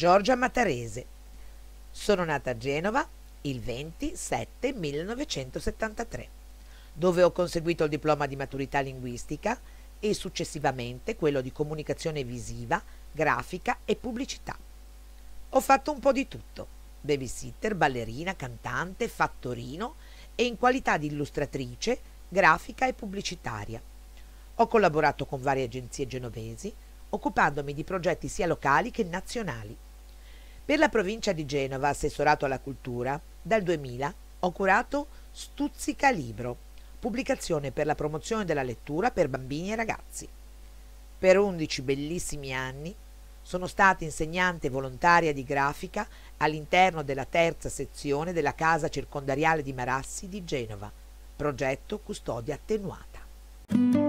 Giorgia Matarese. Sono nata a Genova il 27 1973, dove ho conseguito il diploma di maturità linguistica e successivamente quello di comunicazione visiva, grafica e pubblicità. Ho fatto un po' di tutto, babysitter, ballerina, cantante, fattorino e in qualità di illustratrice, grafica e pubblicitaria. Ho collaborato con varie agenzie genovesi, occupandomi di progetti sia locali che nazionali. Per la provincia di Genova, assessorato alla cultura, dal 2000 ho curato Stuzzica Libro, pubblicazione per la promozione della lettura per bambini e ragazzi. Per 11 bellissimi anni sono stata insegnante volontaria di grafica all'interno della terza sezione della casa circondariale di Marassi di Genova, progetto Custodia Attenuata.